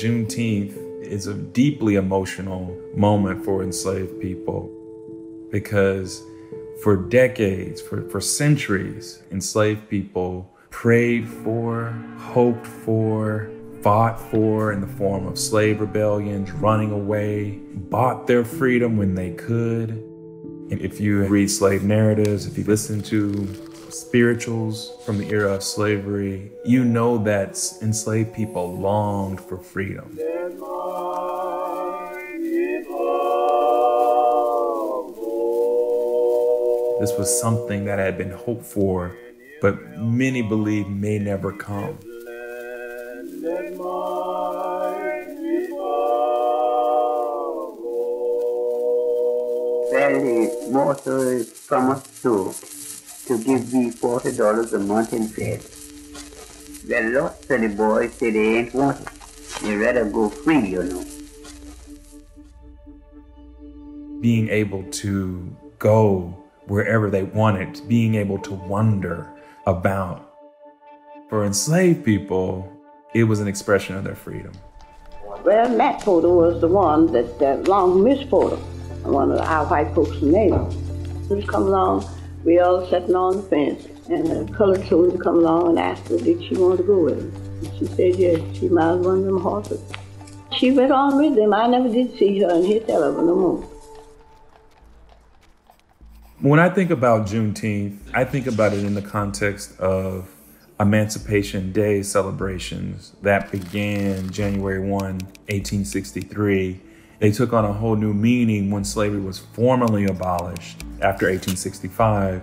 Juneteenth is a deeply emotional moment for enslaved people because for decades, for, for centuries, enslaved people prayed for, hoped for, fought for in the form of slave rebellions, running away, bought their freedom when they could. And if you read slave narratives, if you listen to spirituals from the era of slavery, you know that enslaved people longed for freedom. This was something that had been hoped for, but many believe may never come. To, to give me forty dollars a month in fed. Well, lots of the boys say they ain't want it. They rather go free, you know. Being able to go wherever they wanted, being able to wonder about. For enslaved people, it was an expression of their freedom. Well, Matt Porter was the one that, that long Miss Porter, one of our white folks in Navy. He come along, we all sitting on the fence, and a colored children come along and asked her did she want to go with him. And she said yes, she mounted one of them horses. She went on with them. I never did see her and hear tell of her no more. When I think about Juneteenth, I think about it in the context of Emancipation Day celebrations that began January 1, 1863. They took on a whole new meaning when slavery was formally abolished after 1865.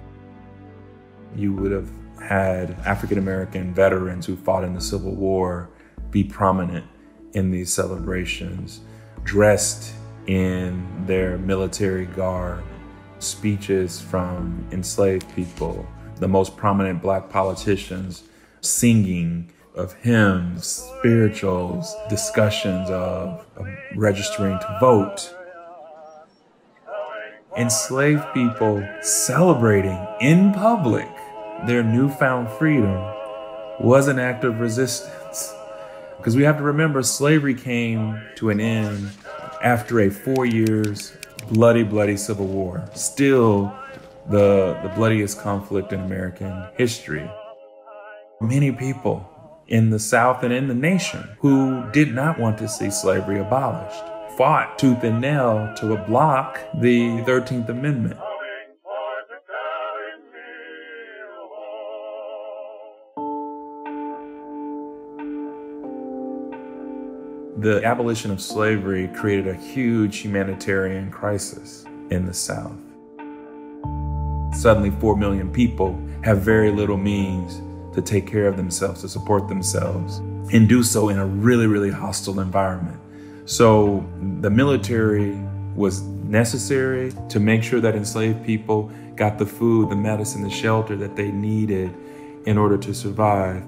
You would have had African American veterans who fought in the Civil War be prominent in these celebrations, dressed in their military garb, speeches from enslaved people, the most prominent black politicians singing of hymns, spirituals, discussions of, of registering to vote. Enslaved people celebrating in public their newfound freedom was an act of resistance. Because we have to remember slavery came to an end after a four years bloody, bloody civil war. Still the, the bloodiest conflict in American history. Many people in the South and in the nation who did not want to see slavery abolished fought tooth and nail to block the 13th Amendment. The abolition of slavery created a huge humanitarian crisis in the South. Suddenly, 4 million people have very little means to take care of themselves, to support themselves, and do so in a really, really hostile environment. So, the military was necessary to make sure that enslaved people got the food, the medicine, the shelter that they needed in order to survive.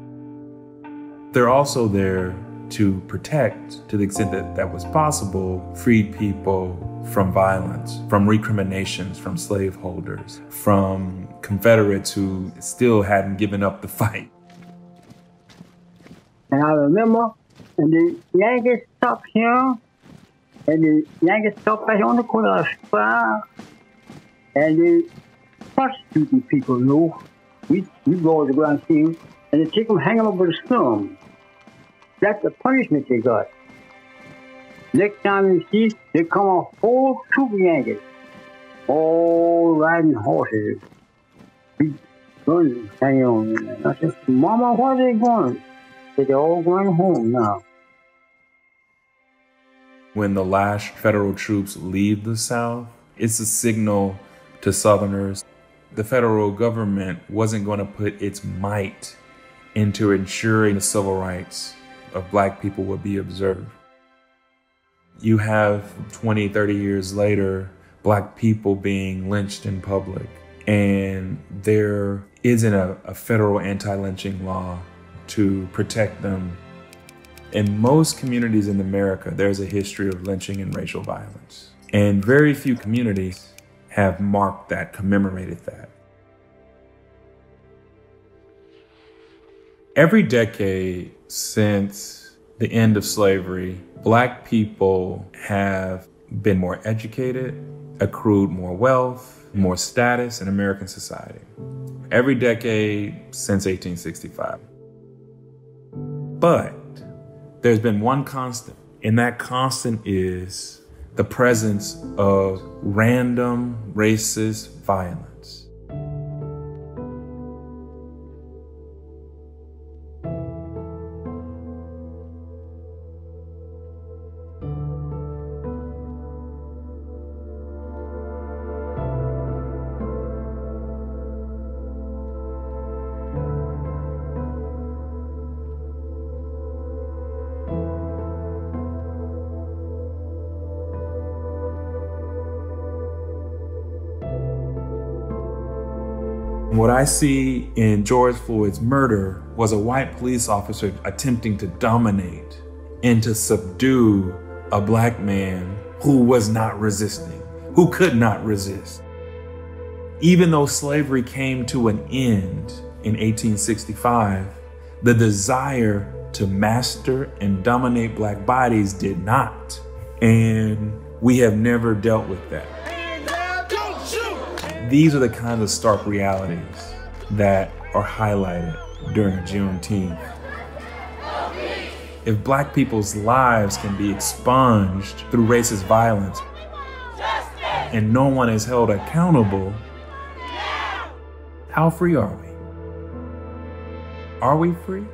They're also there to protect, to the extent that that was possible, freed people from violence, from recriminations from slaveholders, from Confederates who still hadn't given up the fight. And I remember when the Yankees stopped here, and the Yankees stopped back on the corner of Square, and they prosecuting people, you know. We, we go to the ground scene, and they take them, hang them over the slum. That's the punishment they got. Next time you see, they come a whole troop Yankees, all riding horses, hanging on. I said, Mama, where are they going? They're all going home now. When the last federal troops leave the South, it's a signal to Southerners. The federal government wasn't going to put its might into ensuring the civil rights of black people would be observed. You have 20, 30 years later, black people being lynched in public, and there isn't a, a federal anti lynching law to protect them. In most communities in America, there's a history of lynching and racial violence, and very few communities have marked that, commemorated that. Every decade since the end of slavery, black people have been more educated, accrued more wealth, more status in American society. Every decade since 1865. But there's been one constant, and that constant is the presence of random racist violence. What I see in George Floyd's murder was a white police officer attempting to dominate and to subdue a black man who was not resisting, who could not resist. Even though slavery came to an end in 1865, the desire to master and dominate black bodies did not. And we have never dealt with that. These are the kinds of stark realities that are highlighted during Juneteenth. If black people's lives can be expunged through racist violence and no one is held accountable, how free are we? Are we free?